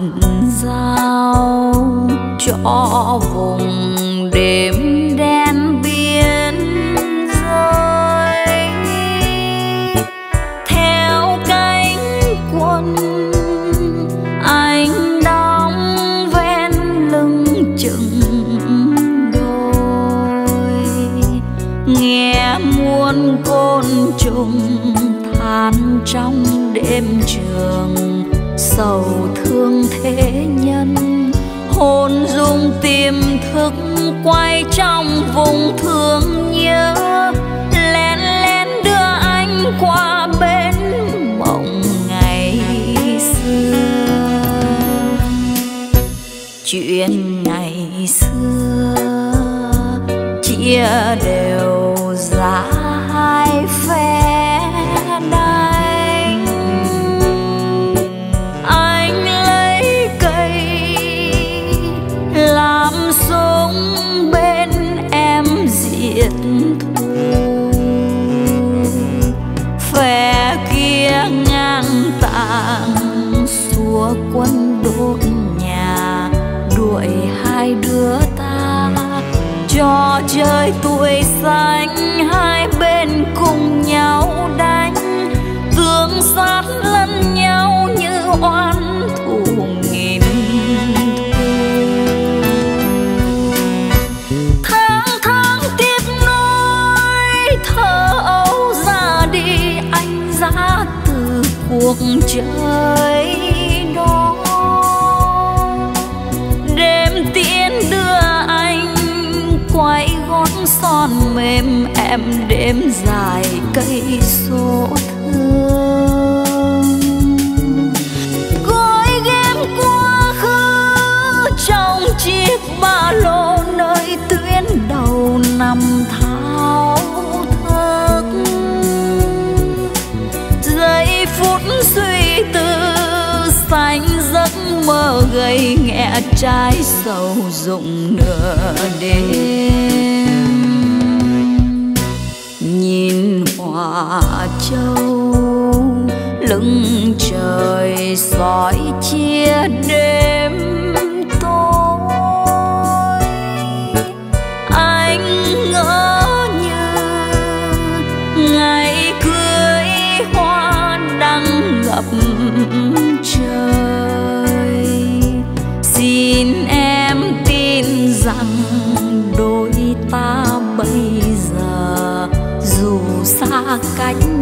chiều bàn giao cho vùng trời chơi tuổi xanh, hai bên cùng nhau đánh. Tương sát lẫn nhau như oan thù nghìn tháng tháng tiếp nối thơ ấu ra đi, anh ra từ cuộc chơi. Em đêm dài cây số thương. Gói ghém quá khứ trong chiếc ba lô nơi tuyến đầu năm thao thức. Giây phút suy tư xanh giấc mơ gầy nghẹ trái sầu rụng nửa đêm nhìn hòa châu lưng trời soi chia đêm. Xa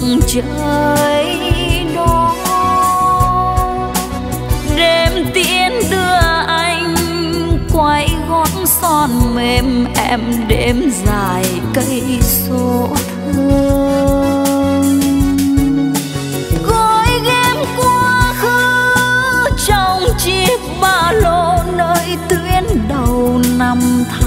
cuộc chơi đó. Đêm tiễn đưa anh quay gót son mềm em đêm dài cây số thương. Gói ghém quá khứ trong chiếc ba lô nơi tuyến đầu năm tháng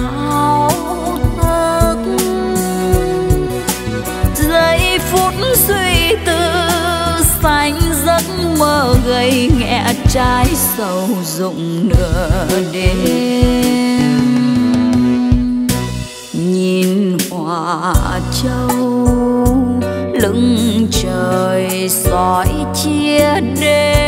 mơ nghe trái sầu rụng nửa đêm. Nhìn hòa châu lưng trời soi chia đêm.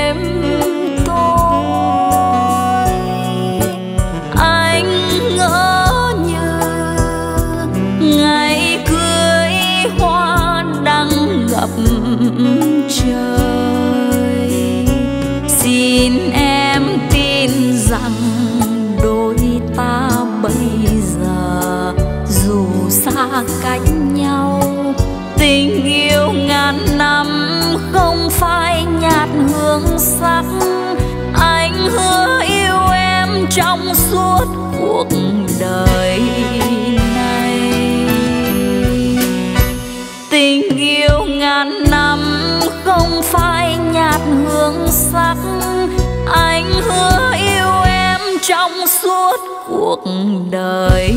Sắc anh hứa yêu em trong suốt cuộc đời.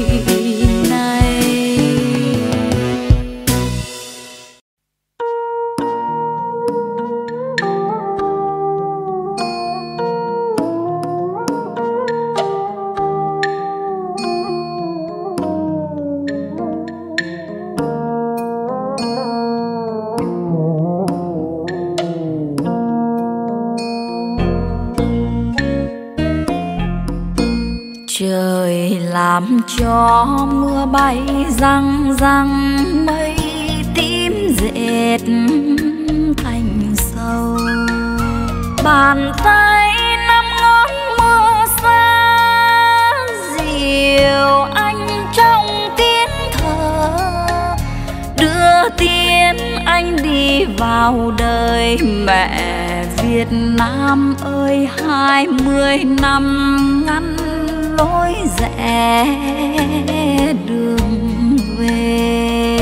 Răng mây tím dệt thành sâu bàn tay năm ngón mưa xa diều anh trong tiếng thở. Đưa tiên anh đi vào đời, mẹ Việt Nam ơi, hai mươi năm ngăn lối rẽ đường về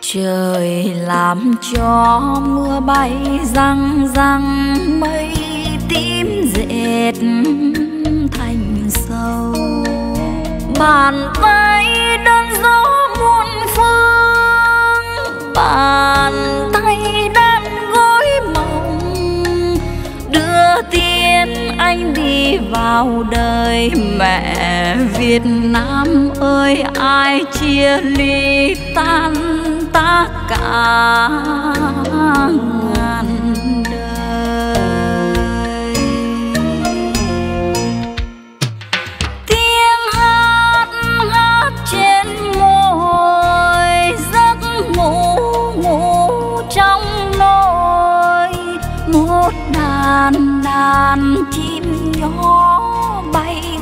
trời làm cho mưa bay răng răng, mây tím dệt thành sâu. Bàn tay đơn gió muôn phương, bàn tay đan tiên anh đi vào đời. Mẹ Việt Nam ơi, ai chia ly tan ta cả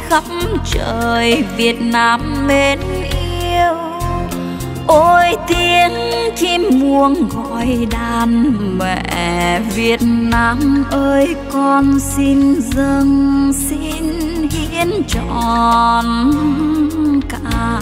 khắp trời Việt Nam mến yêu. Ôi, tiếng chim muông gọi đàn mẹ Việt Nam ơi, con xin dâng xin hiến trọn cả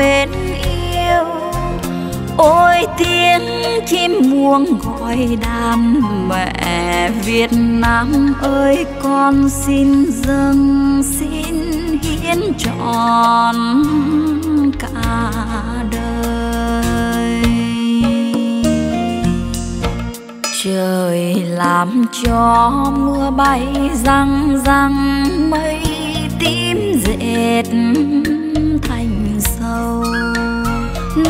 mến yêu. Ôi, tiếng chim muông gọi đam mẹ Việt Nam ơi, con xin dâng xin hiến trọn cả đời. Trời làm cho mưa bay răng răng, mây tím dệt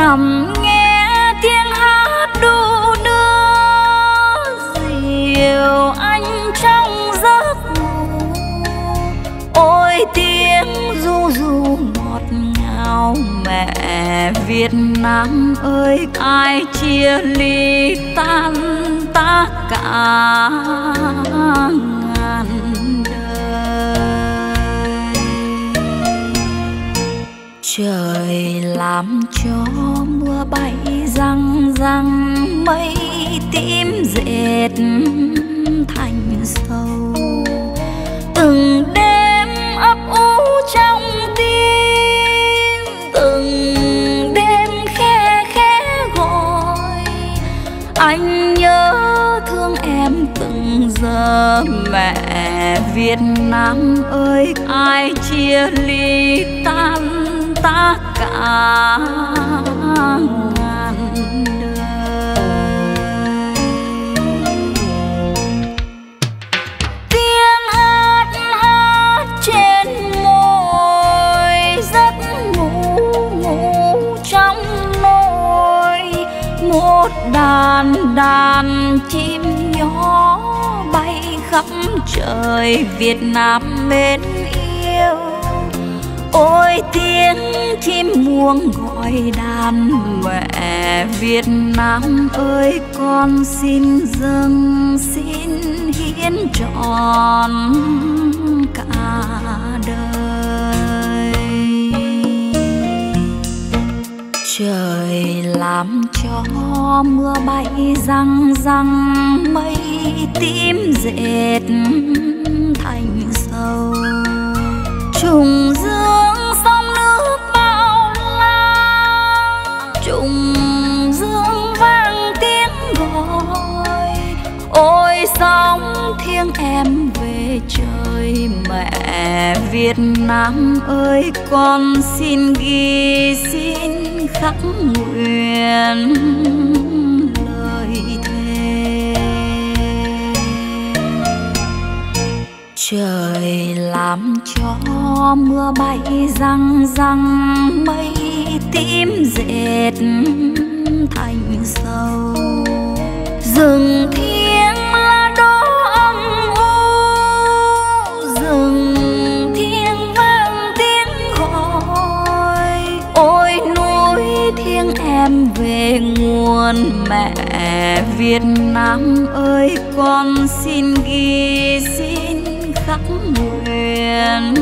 nằm nghe tiếng hát đu đưa dìu anh trong giấc ngủ. Ôi tiếng ru ru ngọt ngào mẹ Việt Nam ơi, ai chia ly tan ta cả ngàn đời trời làm cho mưa bay răng răng mây tím dệt thành sâu từng đêm ấp ủ trong tim, từng đêm khe khẽ gọi. Anh nhớ thương em từng giờ, mẹ Việt Nam ơi, ai chia ly tan ta cả ngàn đời tiếng hát hát trên môi, giấc ngủ ngủ trong nôi một đàn đàn chim nhỏ bay khắp trời Việt Nam mến ôi tiếng chim muông gọi đàn mẹ Việt Nam ơi, con xin dâng xin hiến trọn cả đời. Trời làm cho mưa bay răng răng, mây tím dệt thành sâu. Trùng sóng thiêng em về trời. Mẹ Việt Nam ơi, con xin ghi xin khắc nguyện lời thề. Trời làm cho mưa bay răng răng, mây tím dệt thành sâu. Rừng ơn mẹ Việt Nam ơi, con xin ghi xin khắc nguyện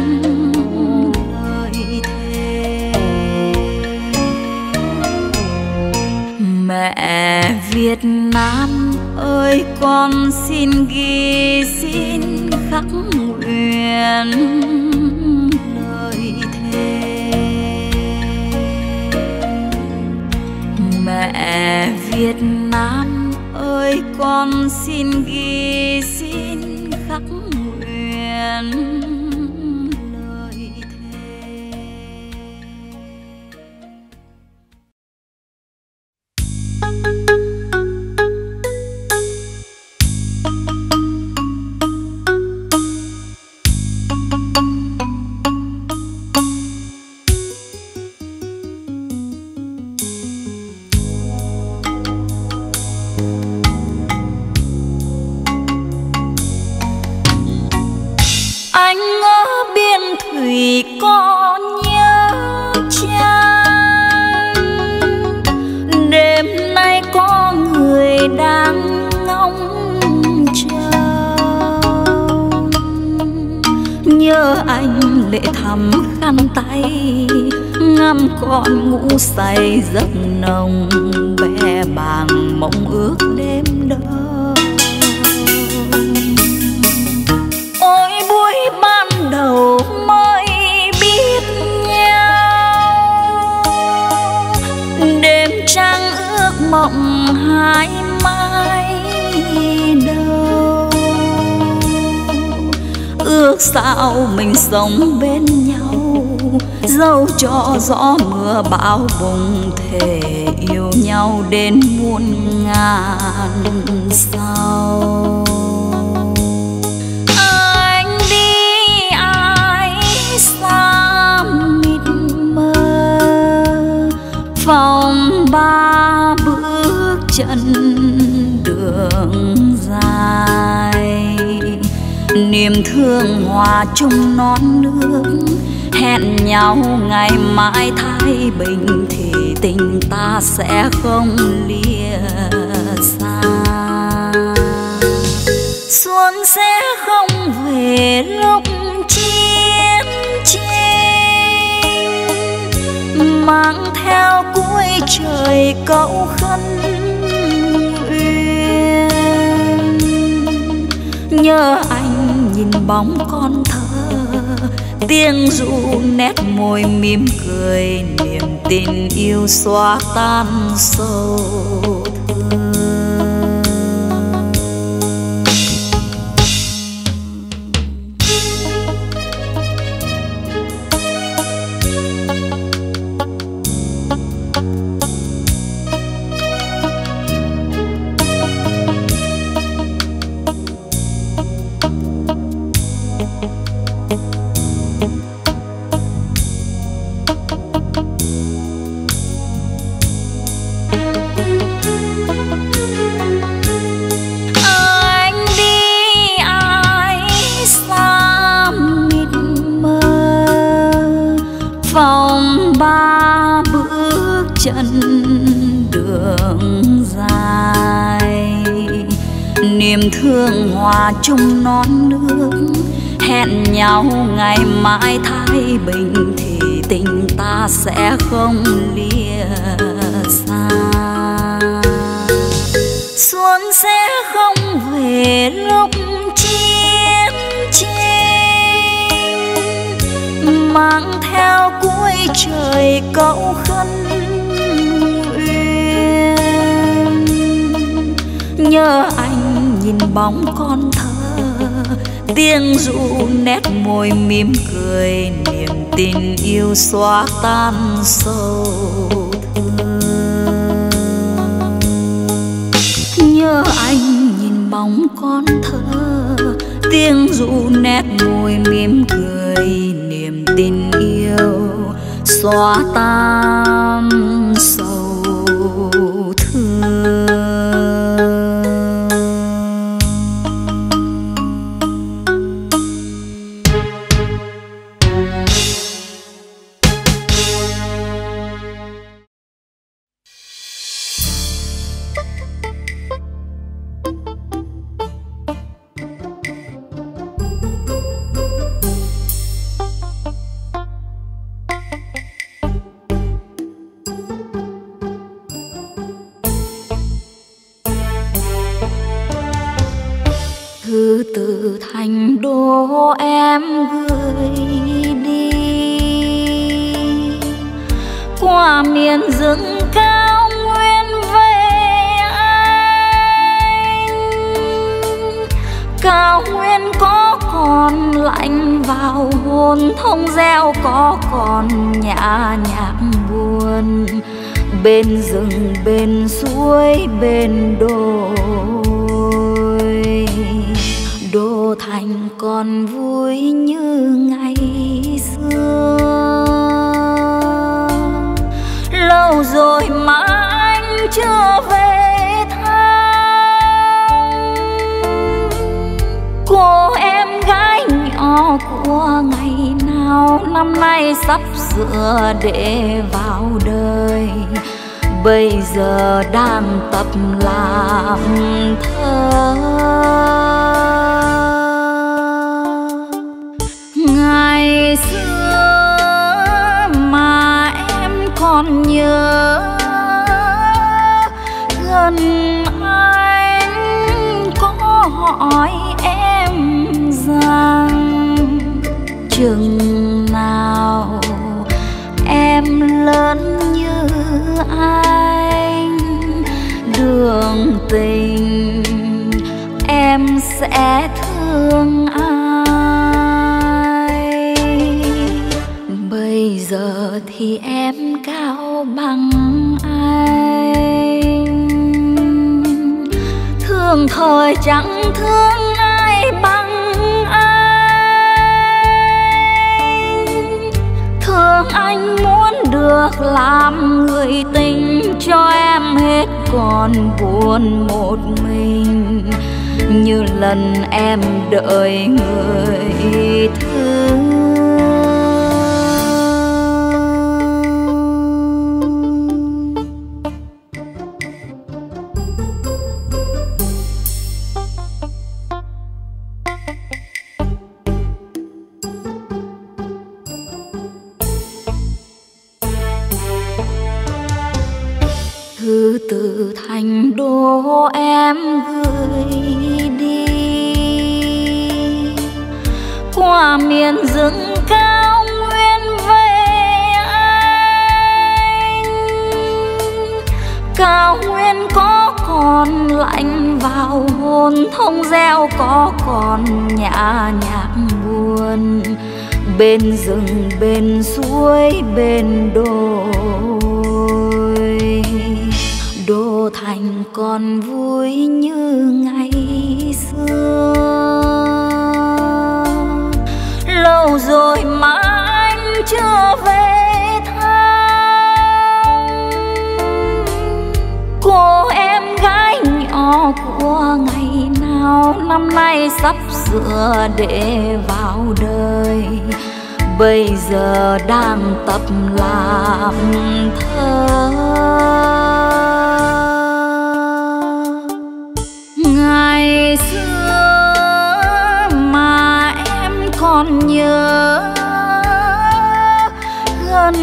lời thề. Mẹ Việt Nam ơi, con xin ghi xin khắc nguyện mẹ Việt Nam ơi con xin ghi xin khắc nguyện. Say giấc nồng bé bàng mộng ước đêm đông. Ôi buổi ban đầu mới biết nhau. Đêm trăng ước mộng hai mai đâu. Ước sao mình sống bên nhau dẫu cho gió mưa bão bùng thể yêu nhau đến muôn ngàn sau anh đi ai xa mịt mờ phòng ba bước chân đường dài. Niềm thương hòa chung non nước hẹn nhau, ngày mai thái bình thì tình ta sẽ không lìa xa. Xuân sẽ không về lúc chiến tranh, mang theo cuối trời câu khấn nguyện. Nhớ anh, nhìn bóng con tiếng ru nét môi mỉm cười niềm tin yêu xóa tan sâu. Nhau ngày mai thái bình thì tình ta sẽ không lìa xa. Xuân sẽ không về lúc chiến tranh, mang theo cuối trời câu khấn nguyện. Nhớ anh nhìn bóng con thơ tiếng ru nét môi mỉm cười, niềm tin yêu xóa tan sâu thương. nhớ anh nhìn bóng con thơ, tiếng ru nét môi mỉm cười, niềm tin yêu xóa tan mà miền rừng cao nguyên về anh. Cao nguyên có còn lạnh vào hồn, thông reo có còn nhã nhạc buồn. Bên rừng, bên suối, bên đồi. Đô thành còn vui như ngày nhau, năm nay sắp sửa để vào đời. Bây giờ đang tập làm thơ. Ngày xưa mà em còn nhớ, gần anh có hỏi em rằng, chừng anh đường tình em sẽ thương ai? Bây giờ thì em cao bằng anh. Thương thời chẳng thương ai bằng anh. Thương anh muốn được làm người tình cho em hết còn buồn một mình. Như lần em đợi người có lạnh vào hồn thông reo có còn nhã nhạc buồn. Bên rừng, bên suối, bên đồi. Đô thành còn vui như ngày xưa. Lâu rồi qua ngày nào, năm nay sắp sửa để vào đời. Bây giờ đang tập làm thơ. Ngày xưa mà em còn nhớ, gần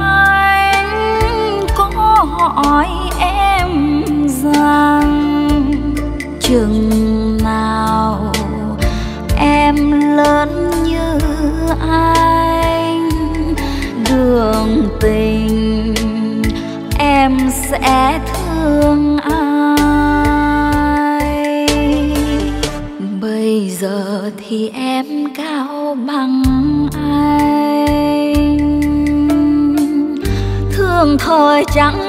anh có hỏi em rằng chừng nào em lớn như anh, đường tình em sẽ thương ai? Bây giờ thì em cao bằng anh. Thương thời chẳng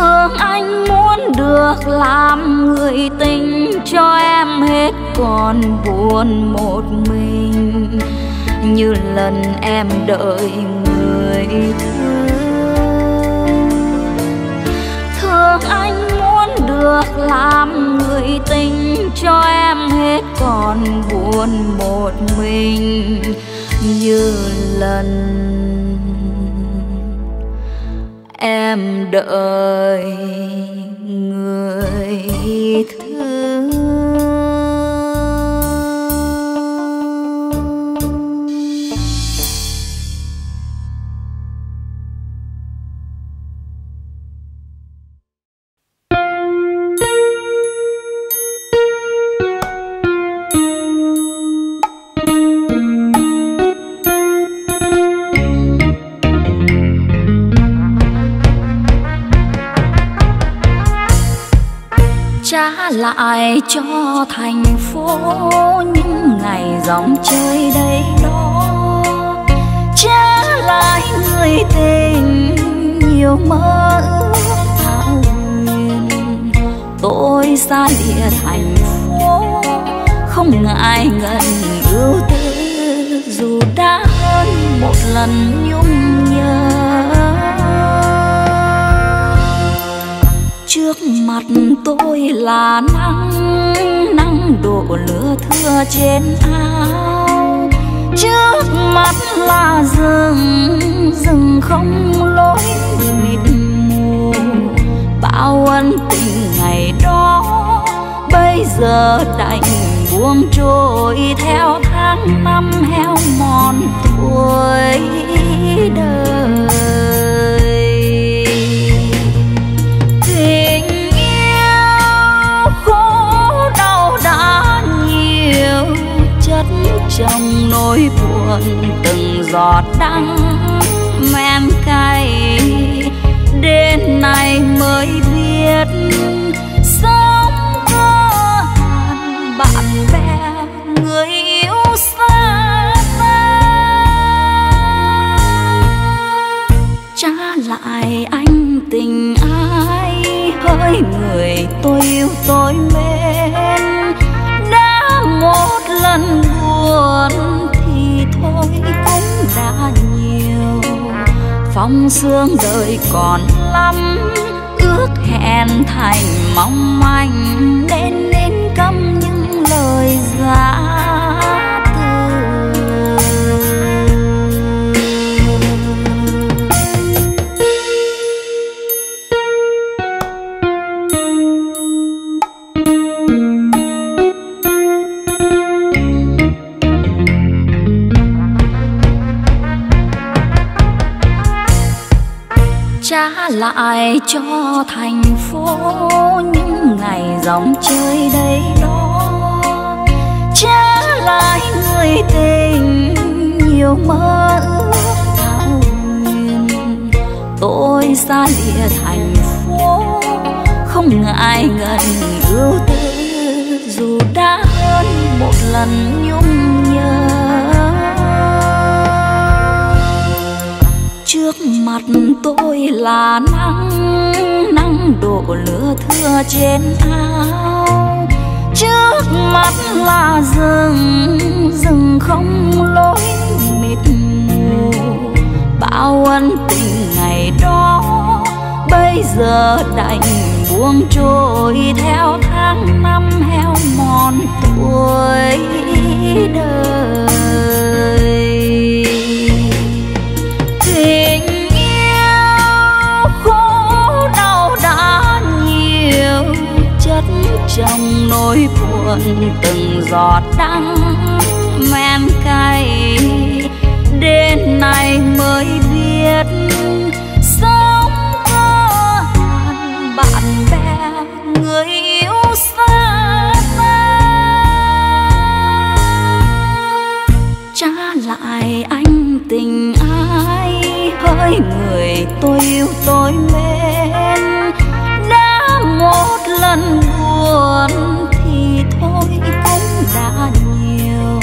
thương anh muốn được làm người tình cho em hết còn buồn một mình. Như lần em đợi người thương. Thương anh muốn được làm người tình cho em hết còn buồn một mình. Như lần em đợi. Lại cho thành phố những ngày dòng chơi đây đó. Trả lại người tình nhiều mơ ước thao huyền. Tôi xa lìa thành phố, không ngại ngần ưu tư. Dù đã hơn một lần nhung nhớ trước mặt tôi là nắng nắng đổ lửa thưa trên áo trước mắt là rừng rừng không lối mịt mù. Bao ân tình ngày đó, bây giờ đành buông trôi theo tháng năm heo mòn tuổi đời. Trong nỗi buồn từng giọt đắng. Men cay đến nay mới biết sống có hẳn bạn bè, người yêu xa ta trả lại anh tình ai, hỡi người tôi yêu tôi mến gian buồn thì thôi cũng đã nhiều. Phong sương đời còn lắm, ước hẹn thành mong manh. Nên nên câm những lời giả lại cho thành phố những ngày dòng chơi đây đó. Trả lại người tình nhiều mơ ước thao huyền tôi xa lìa thành phố, không ngại ngần ưu tư. Dù đã hơn một lần nhung trước mặt tôi là nắng nắng đổ lửa thưa trên áo trước mắt là rừng rừng không lối mịt mù. Bao ân tình ngày đó, bây giờ đành buông trôi theo tháng năm heo mòn tuổi đời. Trong nỗi buồn từng giọt đắng. Men cay, đến nay mới biết sống có hẳn bạn bè, người yêu xa ta trả lại anh tình ai, hỡi người tôi yêu tôi mến. Đã một lần buồn thì thôi cũng đã nhiều.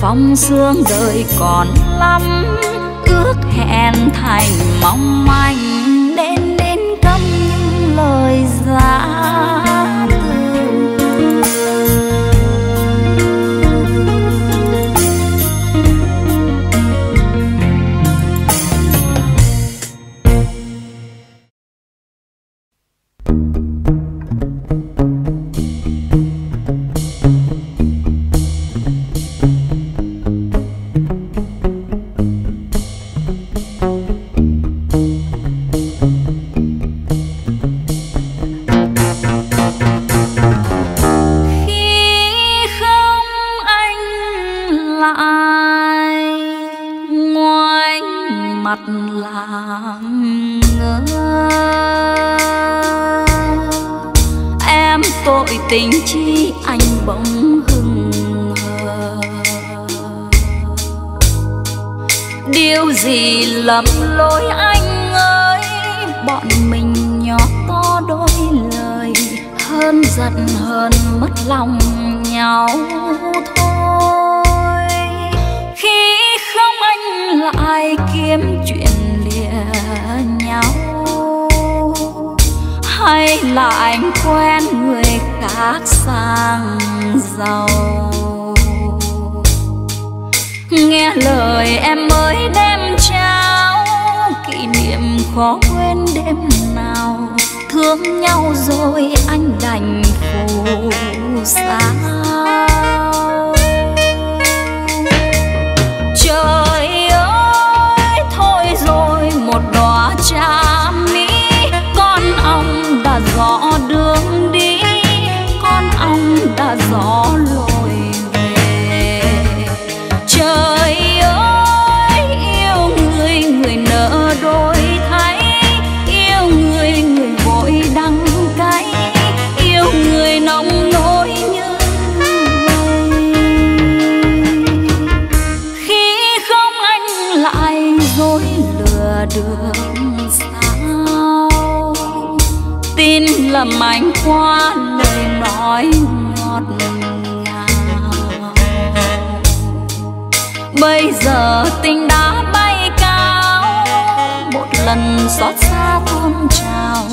Phong sương đời còn lắm, ước hẹn thành mong manh. Đến đến câm những lời giã nhau thôi. Khi không anh lại kiếm chuyện lìa nhau, hay là anh quen người khác sang giàu? Nghe lời em mới đem trao, kỷ niệm khó quên đêm nào thương nhau rồi anh đành phù sao? Trời ơi, thôi rồi, một đóa tràm mỹ con ong đã gõ đường đi, con ong đã gió qua lời nói ngọt ngào. Bây giờ tình đã bay cao, một lần xót xa tuôn trào.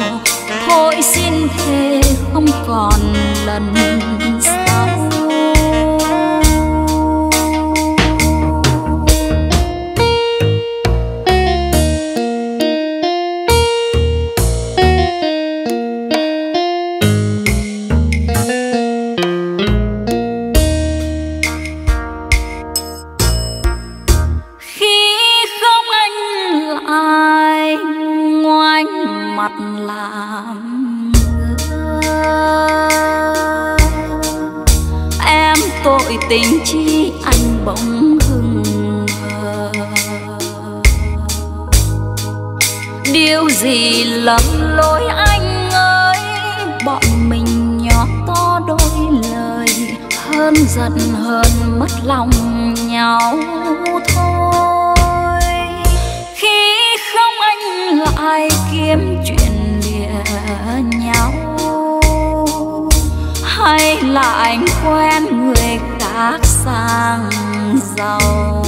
Thôi xin thề không còn lần mất lòng nhau thôi. Khi không anh lại kiếm chuyện lìa nhau, hay là anh quen người khác sang giàu.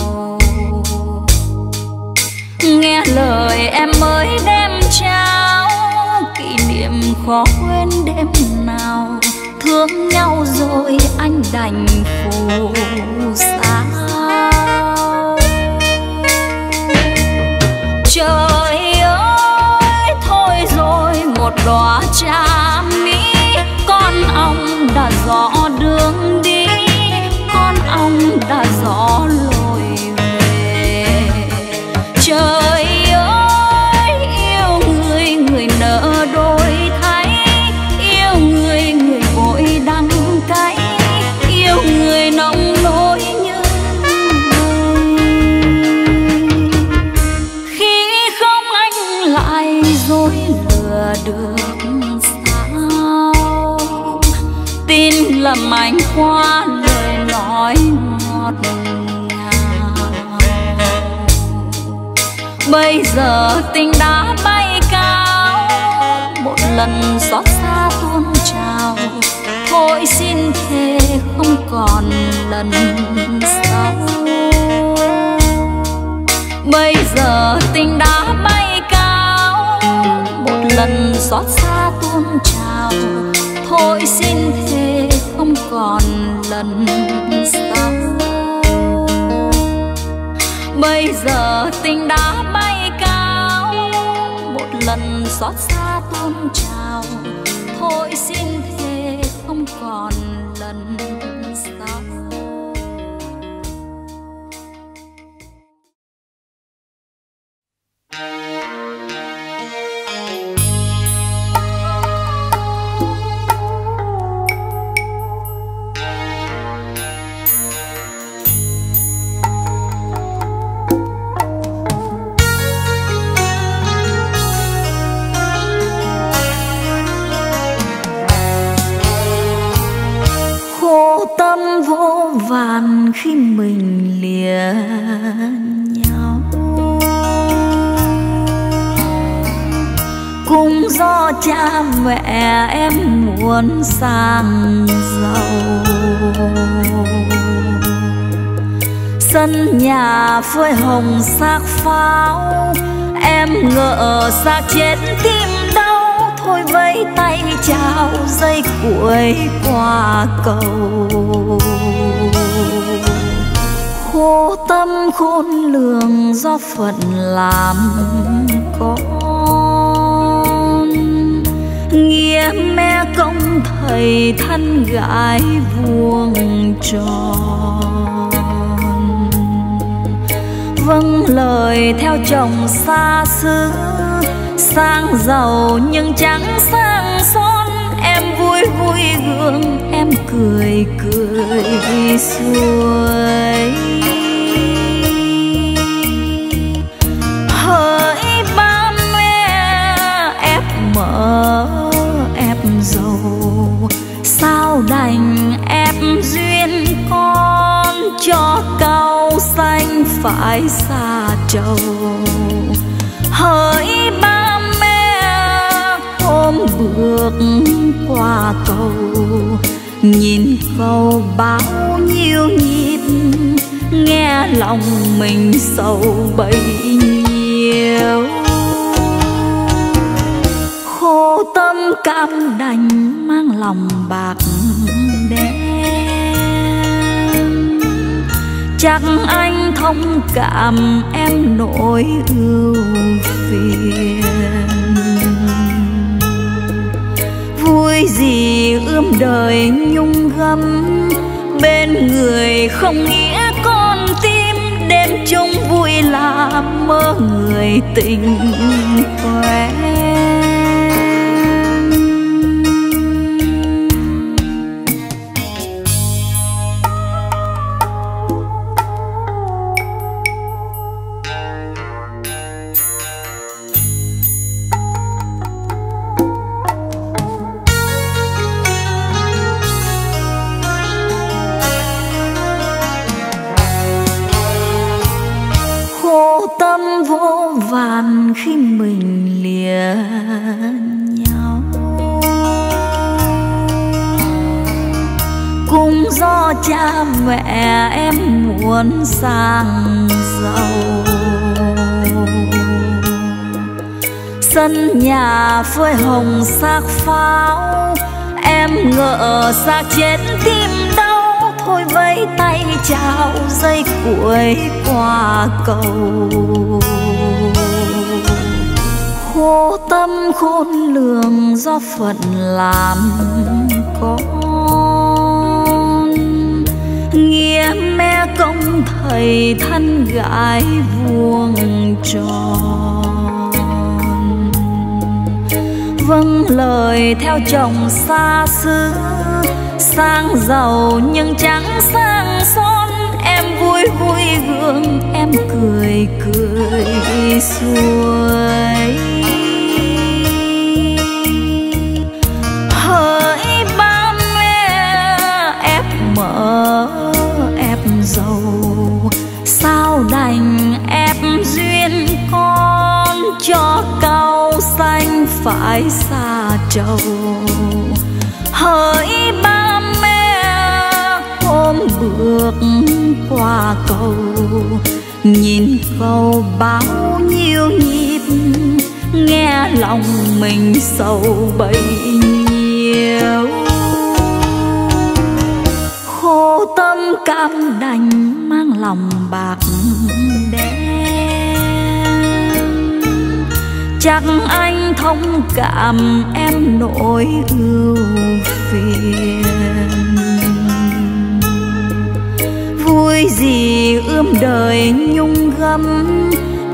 Nghe lời em mới đem trao, kỷ niệm khó quên đêm nào thương nhau rồi anh đành phù sao trời ơi, thôi rồi một đóa trà mỹ con ong đã rõ đường bây giờ tình đã bay cao. Một lần xót xa tuôn trào, thôi xin thề không còn lần sau. Bây giờ tình đã bay cao, một lần xót xa tuôn trào, thôi xin thề không còn lần sau. Bây giờ tình đã bay cao lần xót xa tuôn trào. Thôi xin nhà phơi hồng xác pháo. Em ngỡ xác chết tim đau, thôi vẫy tay chào dây cuối qua cầu. Khô tâm khôn lường do phận làm con nghĩa mẹ công thầy thân gái vuông tròn vâng lời theo chồng xa xứ. Sang giàu nhưng chẳng sang son, em vui vui gương em cười cười xuôi. Hỡi ba mẹ, ép mở ép giàu sao đành ép duyên? Cho cao xanh phải xa trầu. Hỡi ba mẹ, hôm bước qua cầu, nhìn cầu bao nhiêu nhịp, nghe lòng mình sầu bấy nhiêu. Khô tâm cam đành mang lòng bạc chắc anh thông cảm em nỗi ưu phiền. Vui gì ươm đời nhung gấm, bên người không nghĩa con tim. Đêm chung vui là mơ người tình quen hồng xác pháo. Em ngỡ xác chết tim đau, thôi vẫy tay chào dây cuối qua cầu. Khô tâm khôn lường do phận làm con nghĩa mẹ công thầy thân gái vuông tròn vâng lời theo chồng xa xứ. Sang giàu nhưng chẳng sang son, em vui vui gương em cười cười xuôi. Hỡi ba mẹ, ép giàu sao đành ép duyên con cho cả phải xa trầu. Hỡi ba mẹ, hôm bước qua cầu. Nhìn cầu bao nhiêu nhịp, nghe lòng mình sầu bấy nhiêu. Khô tâm cam đành mang lòng bạc chắc anh thông cảm em nỗi ưu phiền. Vui gì ươm đời nhung gấm,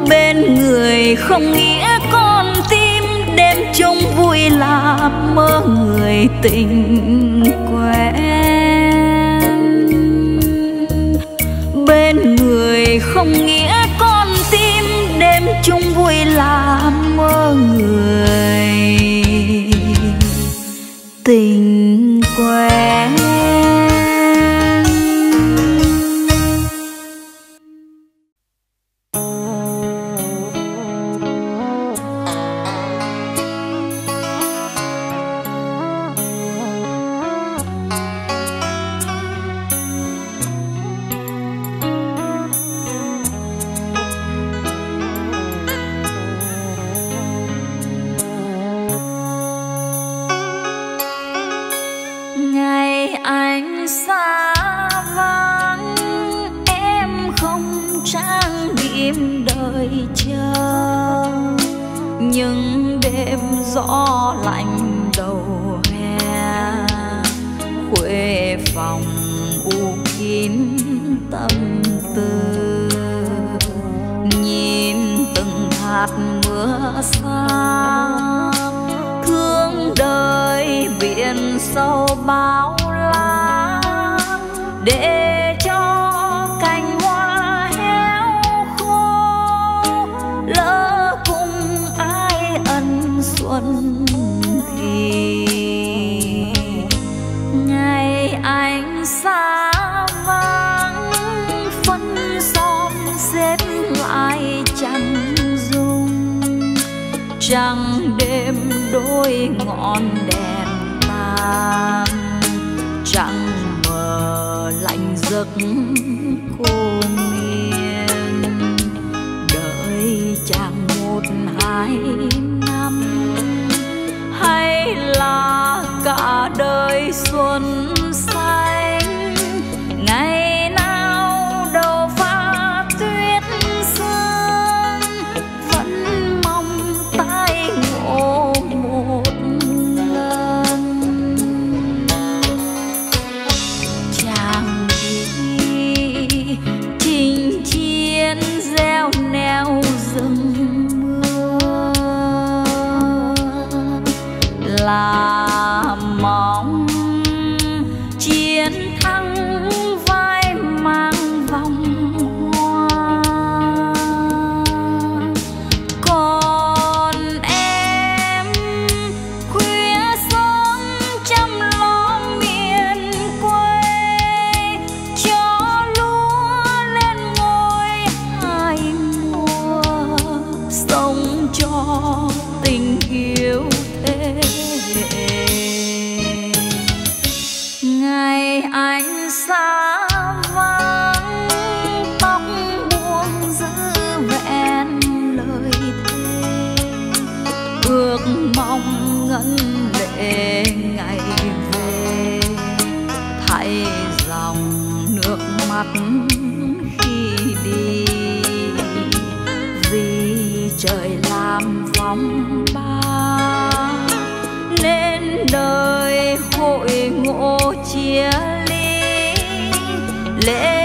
bên người không nghĩa con tim. Đêm chung vui là mơ người tình quen. Bên người không nghĩa con tim, đêm chung vui là mơ người. Tình quen. em đợi chờ những đêm gió lạnh đầu hè. Khuê phòng u kín tâm tư, nhìn từng hạt mưa xa. Thương đời biển sâu bao la, để trăng đêm đôi ngọn đèn tan. Trăng mờ lạnh giấc cô miên. Đợi chàng một hai năm, hay là cả đời xuân trời làm phong ba. Lên đời hội ngộ chia ly lễ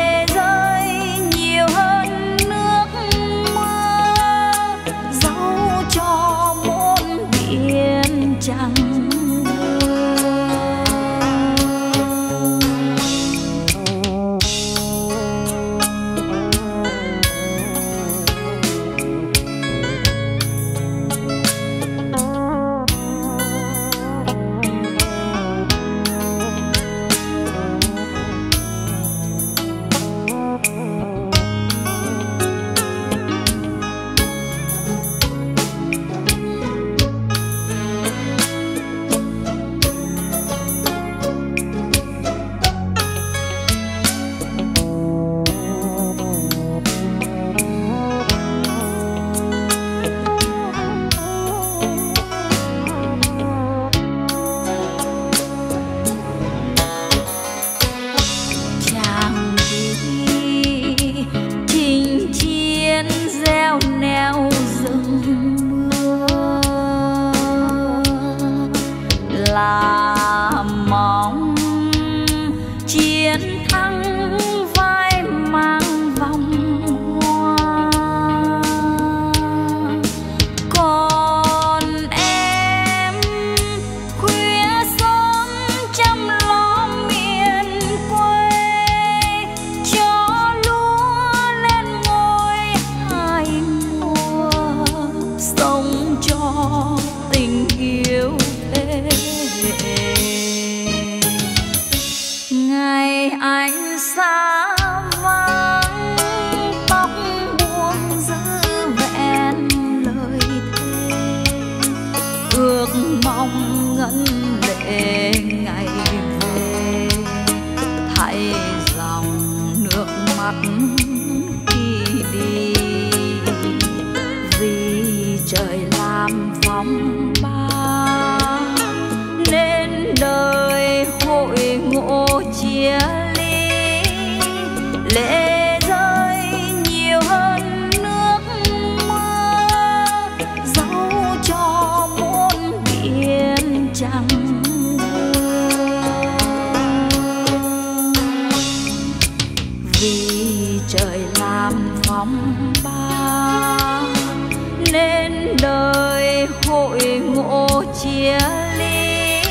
ngộ chia ly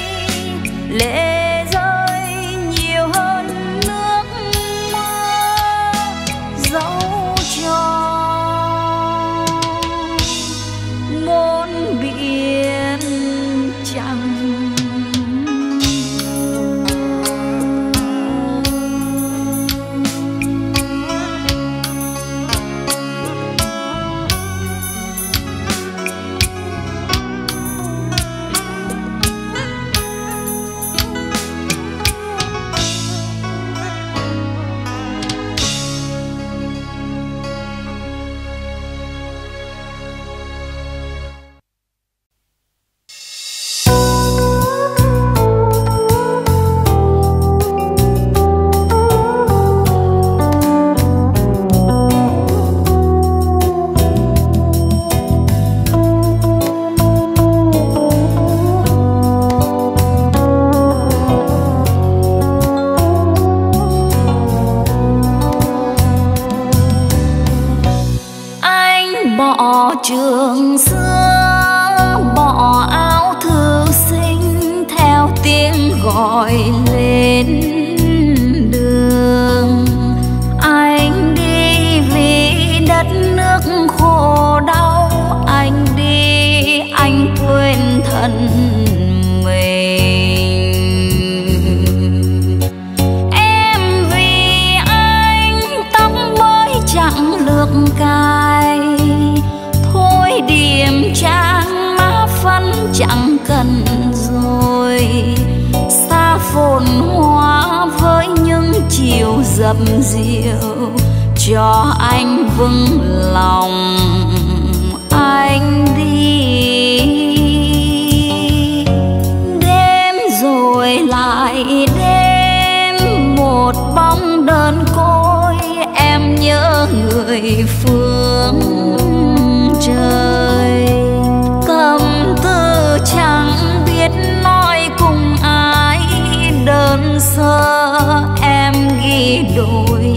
lễ xưa em ghi đôi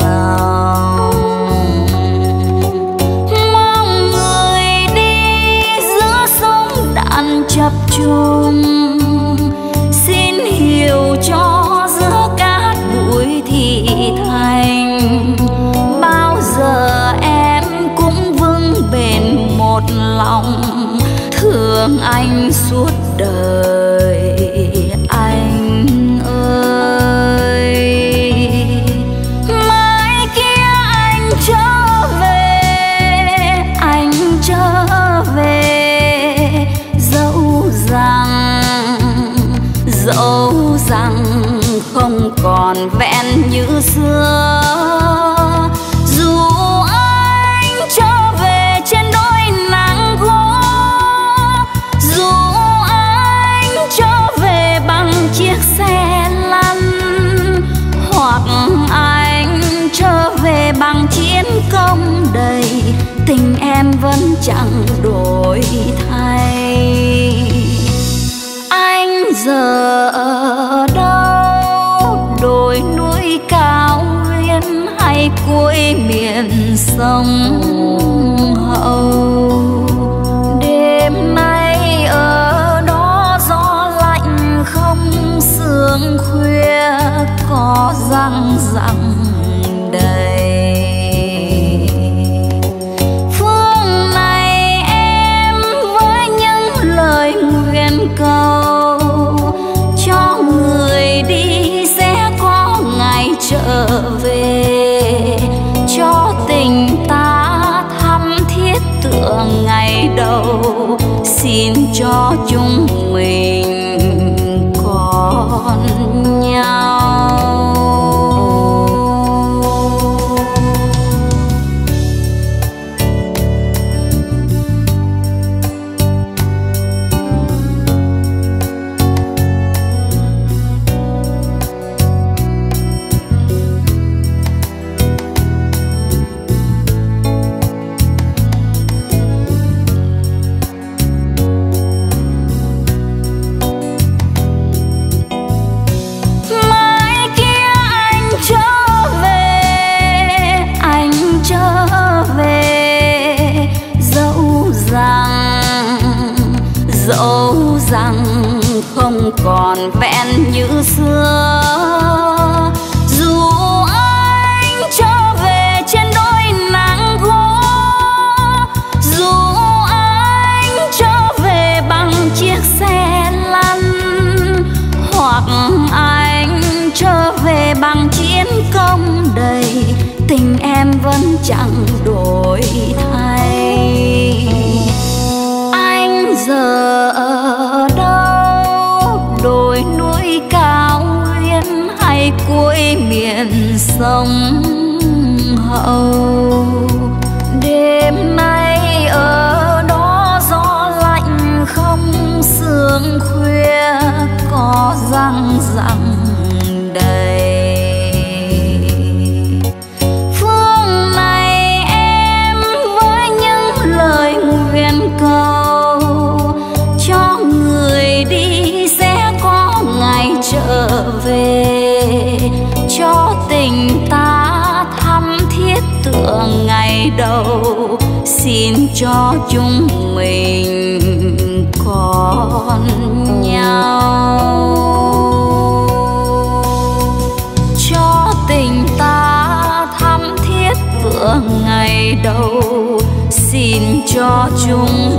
dòng. Mong người đi giữa sông đạn chập trùng xin hiểu cho giữa cát bụi thị thành. Bao giờ em cũng vững bền một lòng. Thương anh suốt đời. chẳng đổi. Còn vẹn như xưa. Dù anh trở về trên đôi nắng gỗ, dù anh trở về bằng chiếc xe lăn, hoặc anh trở về bằng chiến công đầy, tình em vẫn chẳng cho chúng mình còn nhau. Cho tình ta thắm thiết tựa ngày đầu, xin cho chúng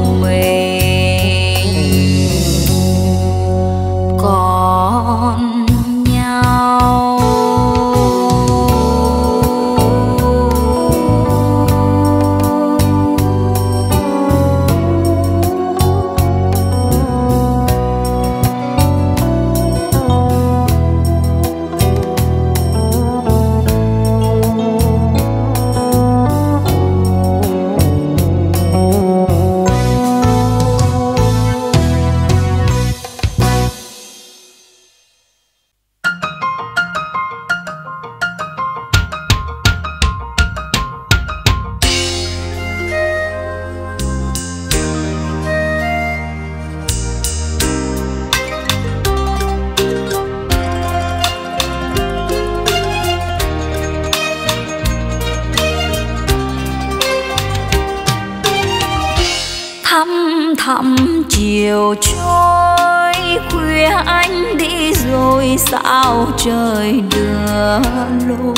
thăm chiều trôi, khuya anh đi rồi sao trời đưa lối?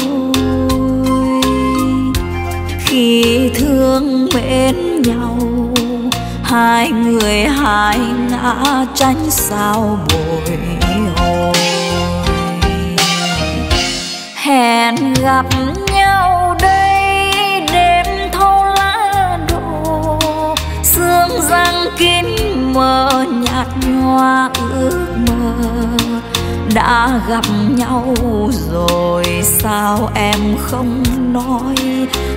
Khi thương mến nhau, hai người hai ngã tránh sao bồi hồi? Hẹn gặp kín mờ, nhạt nhòa ước mơ. Đã gặp nhau rồi sao em không nói?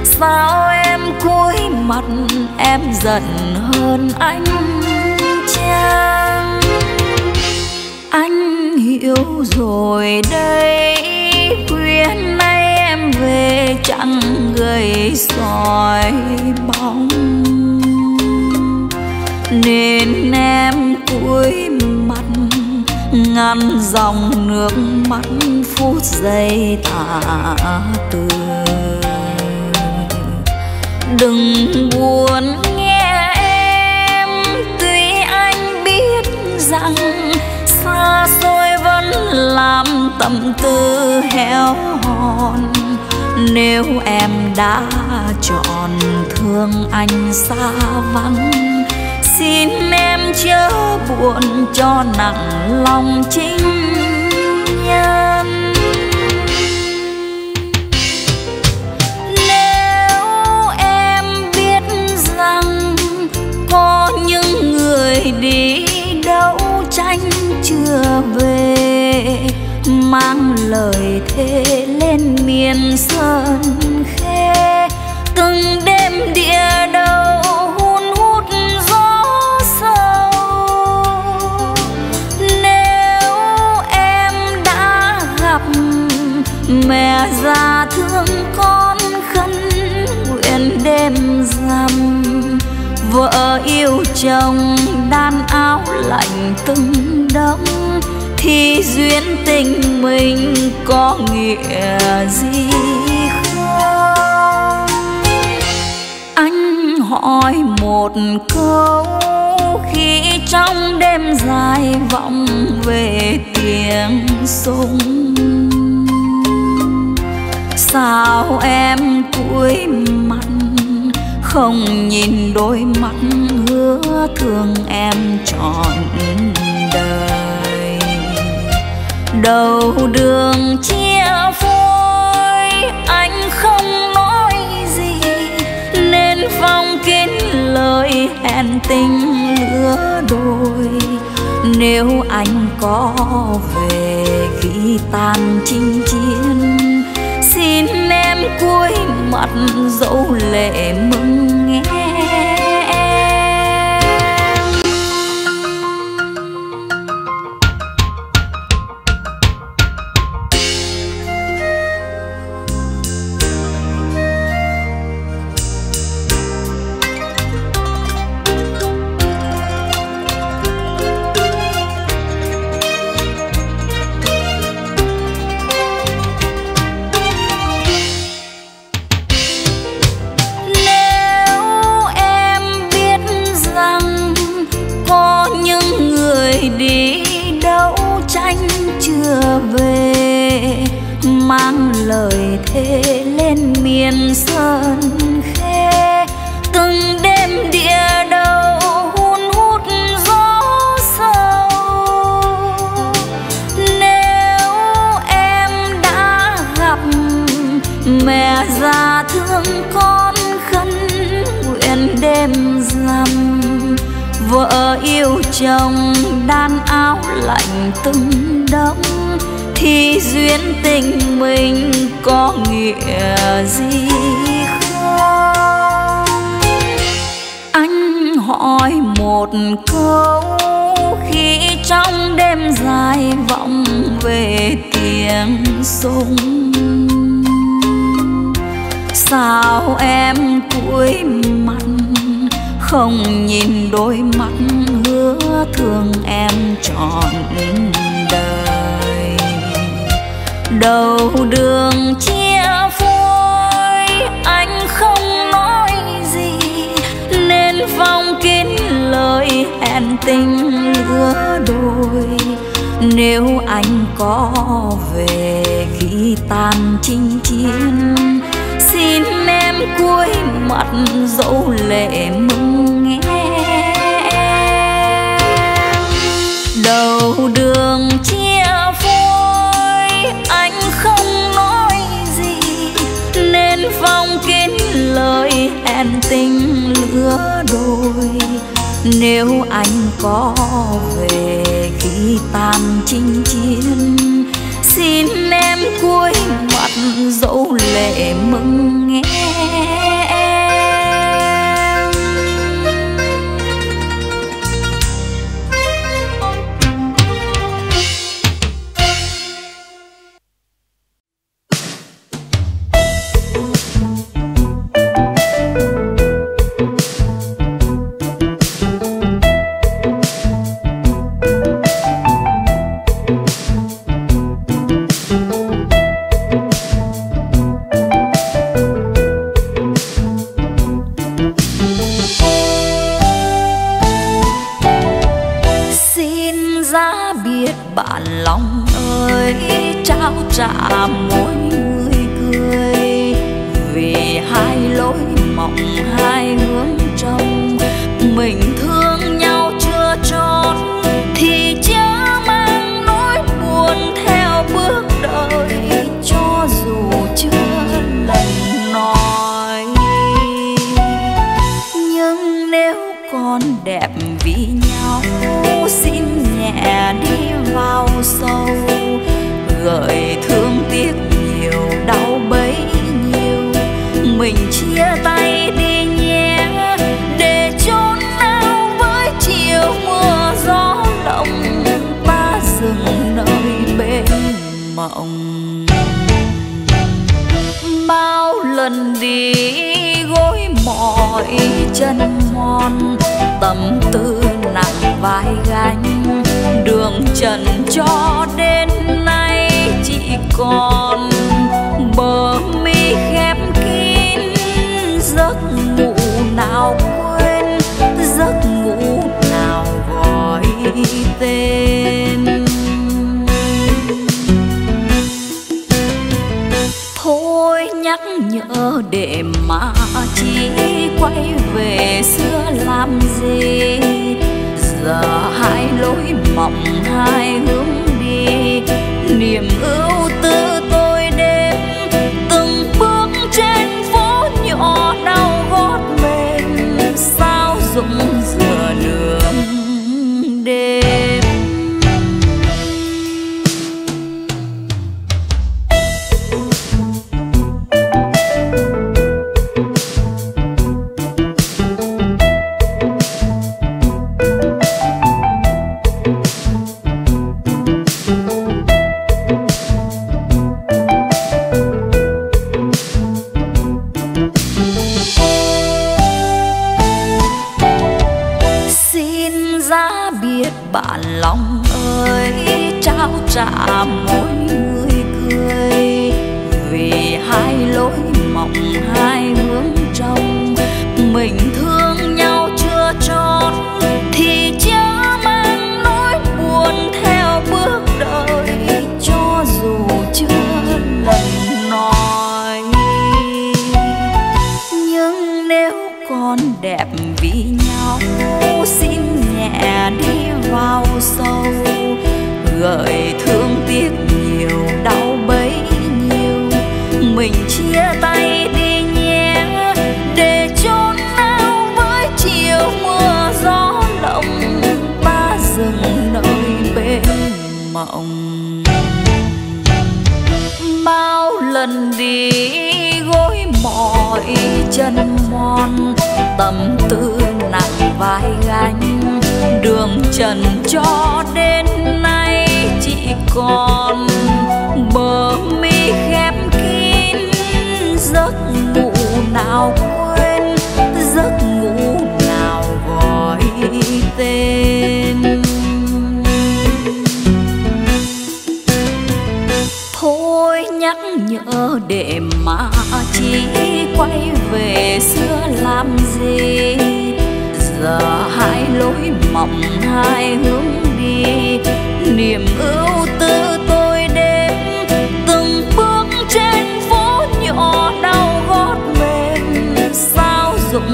Sao em cúi mặt, em giận hơn anh chăng? Anh hiểu rồi, đây khuya nay em về chẳng gầy soi bóng nên em cúi ngăn dòng nước mắt phút giây tả từ đừng buồn nghe em, tuy anh biết rằng xa xôi vẫn làm tâm tư héo hòn. Nếu em đã chọn thương anh xa vắng xin em chớ buồn cho nặng lòng chính nhân. Nếu em biết rằng có những người đi đấu tranh chưa về, mang lời thề lên miền sơn mẹ già thương con khấn nguyện đêm rằm. Vợ yêu chồng đan áo lạnh từng đông thì duyên tình mình có nghĩa gì không? Anh hỏi một câu, khi trong đêm dài vọng về tiếng súng sao em cúi mặt, không nhìn đôi mắt hứa thương em trọn đời. Đầu đường chia phôi, anh không nói gì, nên phong kín lời hẹn tình lứa đôi. Nếu anh có về khi tan chinh chiến cuối mặt dẫu lệ mừng nghe. Anh có về khi tan chinh chiến. Xin em cuối mặt dẫu lệ mừng nghe đầu đường chia phôi anh không nói gì, nên phong kín lời hẹn tình lứa đôi nếu anh có về khi tan chinh chiến, xin em cúi mặt dẫu lệ mừng nghe. tôi nhắc nhở để mà chỉ quay về xưa làm gì? Giờ hai lối mộng hai hướng đi, niềm ước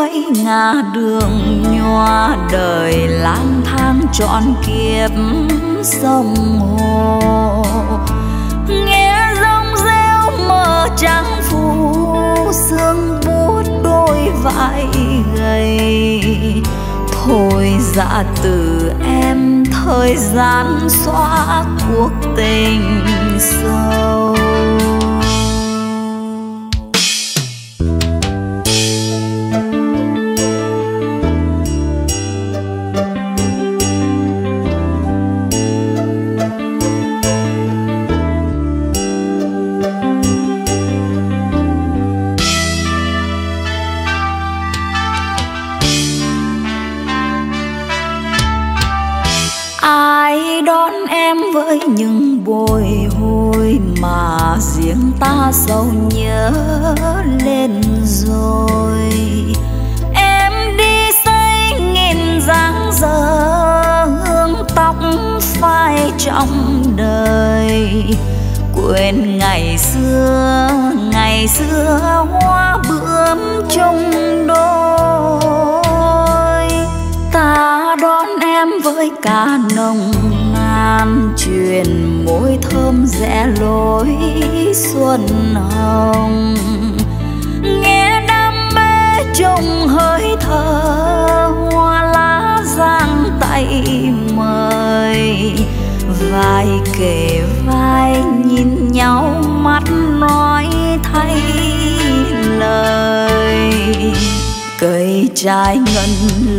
mấy ngã đường nhòa đời lang thang trọn kiếp sông hồ. Nghe rong rêu mờ trắng phủ sương buốt đôi vai gầy. Thôi dạ từ em thời gian xóa cuộc tình sâu.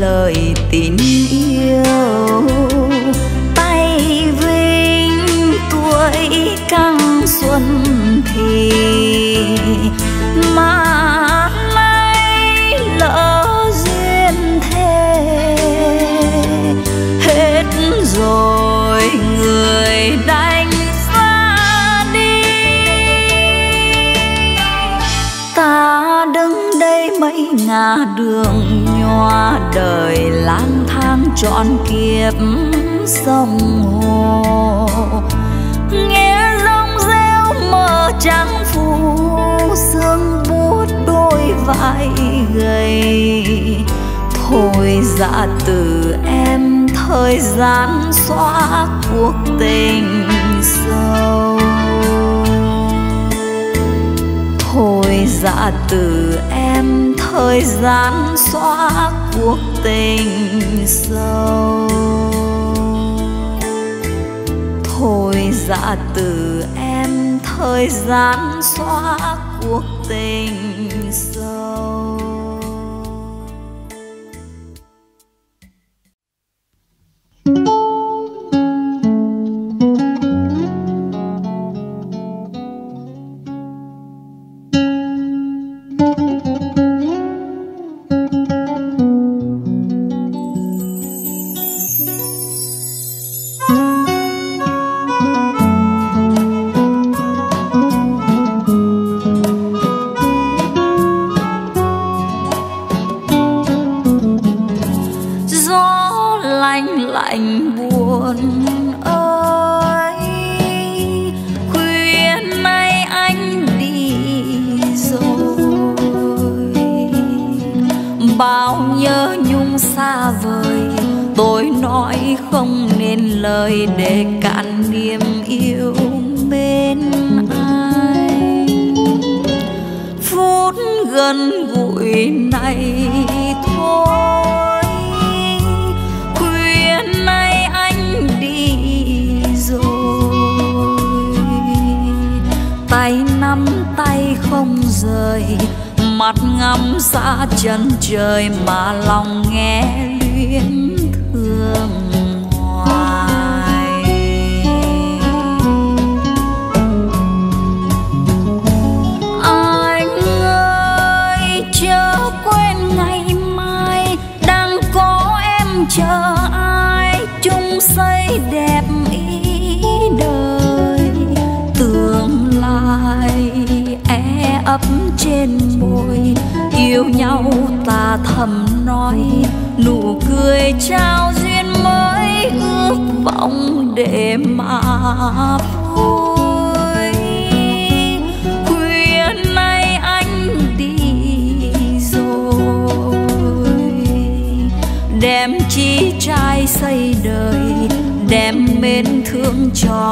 Lời tình đời lang thang trọn kiếp sông hồ. Nghe rong rêu mờ trắng phủ sương bút đôi vai gầy. Thôi dạ từ em, thời gian xóa cuộc tình sâu. Hồi dạ từ em, thời gian xóa cuộc tình sâu. Thôi dạ từ em, thời gian xóa cuộc tình sâu.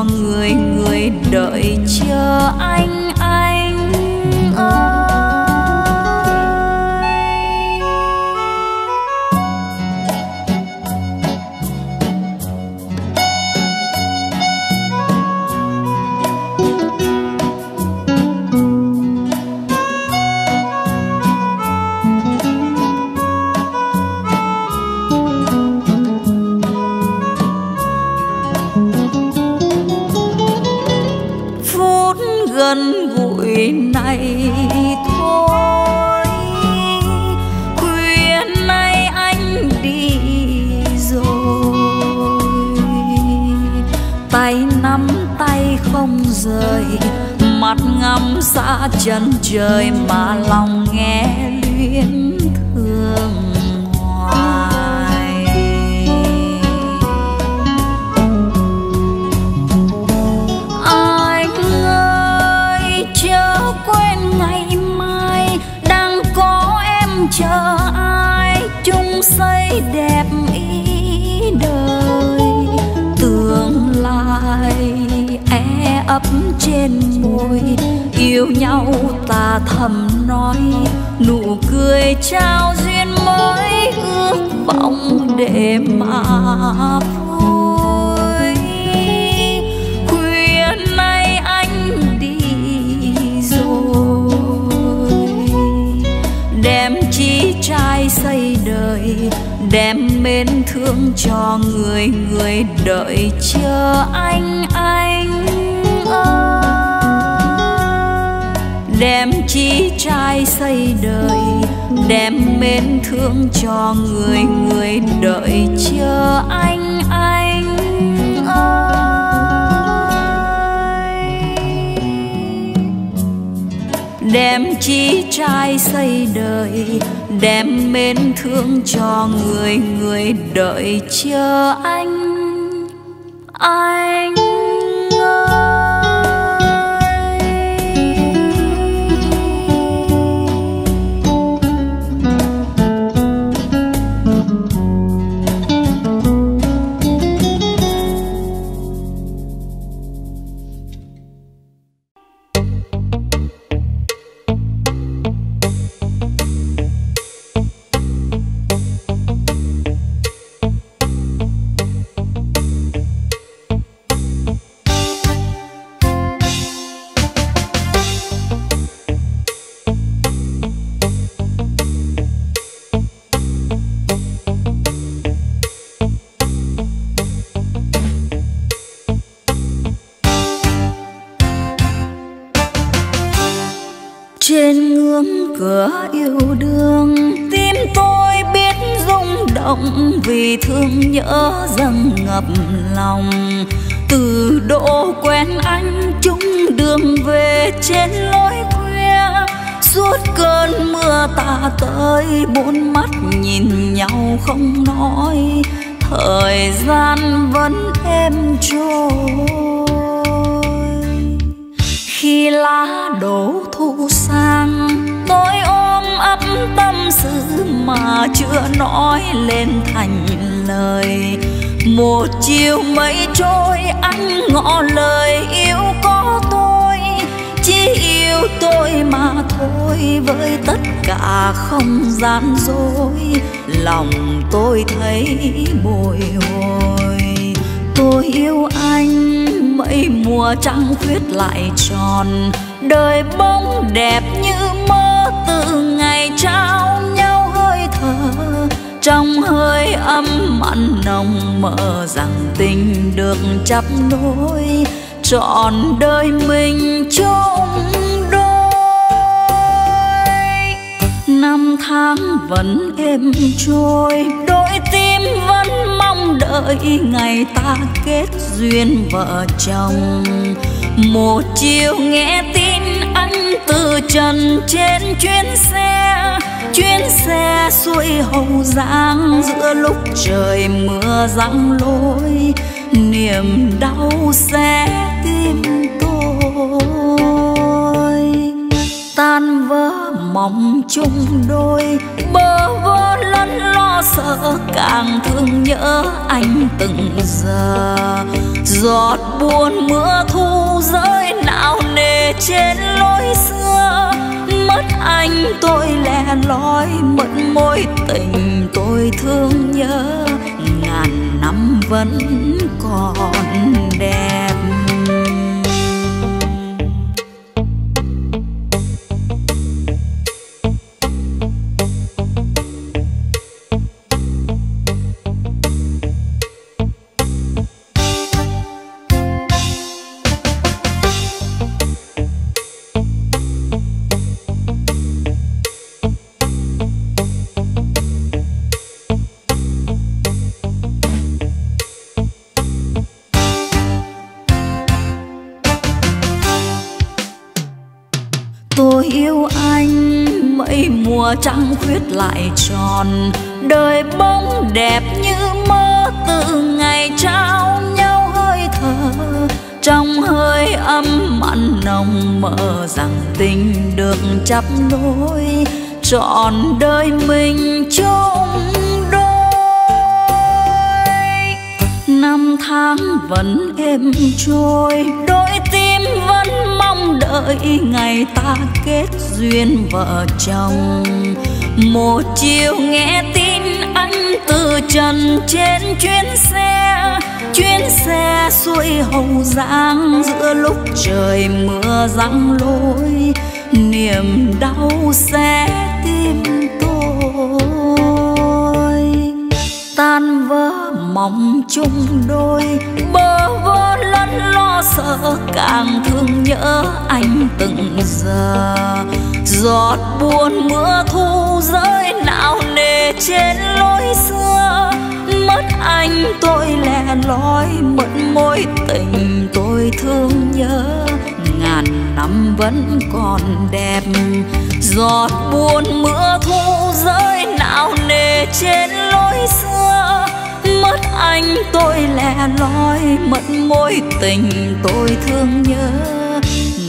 Người người đợi chờ anh anh. Xa chân trời mà lòng nghe yêu nhau, ta thầm nói. Nụ cười trao duyên mới, ước vọng để mà vui. Khuya nay anh đi rồi. Đem chi trai xây đời, đem mến thương cho người người đợi chờ anh. Đem chi trai xây đời, đem mến thương cho người người đợi chờ anh anh ơi. Đem chi trai xây đời, đem mến thương cho người người đợi chờ anh anh nhớ dâng ngập lòng. Từ độ quen anh chung đường về trên lối khuya. Suốt cơn mưa tà tới, bốn mắt nhìn nhau không nói. Thời gian vẫn êm trôi. Khi lá đổ thu sang, tôi ôm ấp tâm sự mà chưa nói lên thành lời. Một chiều mây trôi, anh ngỏ lời yêu có tôi. Chỉ yêu tôi mà thôi, với tất cả không gian dối. Lòng tôi thấy bồi hồi. Tôi yêu anh, mấy mùa trăng khuyết lại tròn. Đời bóng đẹp như mơ, từ ngày trao nhau trong hơi ấm mặn nồng, mơ rằng tình được chấp nối, trọn đời mình chung đôi. Năm tháng vẫn êm trôi đôi tim vẫn mong đợi ngày ta kết duyên vợ chồng. Một chiều nghe tin anh từ trần trên chuyến xe chuyến xe xuôi hậu giang, giữa lúc trời mưa giăng lối, niềm đau sẽ tim tôi. Tan vỡ mong chung đôi, bơ vơ lẫn lo sợ, càng thương nhớ anh từng giờ. Giọt buồn mưa thu rơi, não nề trên lối xưa mất anh, tôi lẻ loi mất mối tình tôi thương nhớ, ngàn năm vẫn còn. Trăng lại tròn. Đời bóng đẹp như mơ, từ ngày trao nhau hơi thở. Trong hơi ấm mặn nồng mơ rằng tình được chấp nối. Trọn đời mình chung đôi. Năm tháng vẫn êm trôi đôi tim vẫn mong đợi ngày ta kết duyên vợ chồng một chiều nghe tin anh từ trần trên chuyến xe chuyến xe xuôi hậu giang giữa lúc trời mưa răng lối niềm đau xé tim tôi. Tan vỡ mong chung đôi, bơ vơ lẫn lo sợ, càng thương nhớ anh từng giờ giọt buồn mưa thu rơi não nề trên lối xưa. Mất anh tôi lẻ loi, mất mối tình tôi thương nhớ. Ngàn năm vẫn còn đẹp. Giọt buồn mưa thu rơi não nề trên lối xưa. Mất anh tôi lẻ loi, mất mối tình tôi thương nhớ.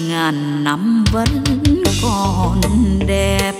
Ngàn năm vẫn còn đẹp.